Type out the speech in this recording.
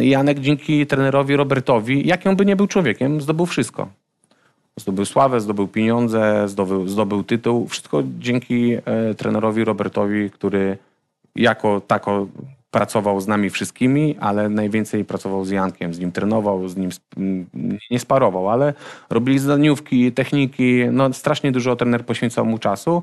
Janek dzięki trenerowi Robertowi, jakim by nie był człowiekiem, zdobył wszystko. Zdobył sławę, zdobył pieniądze, zdobył, zdobył tytuł. Wszystko dzięki e, trenerowi Robertowi, który jako tako pracował z nami wszystkimi, ale najwięcej pracował z Jankiem, z nim trenował, z nim nie sparował, ale robili zadaniówki, techniki, no strasznie dużo trener poświęcał mu czasu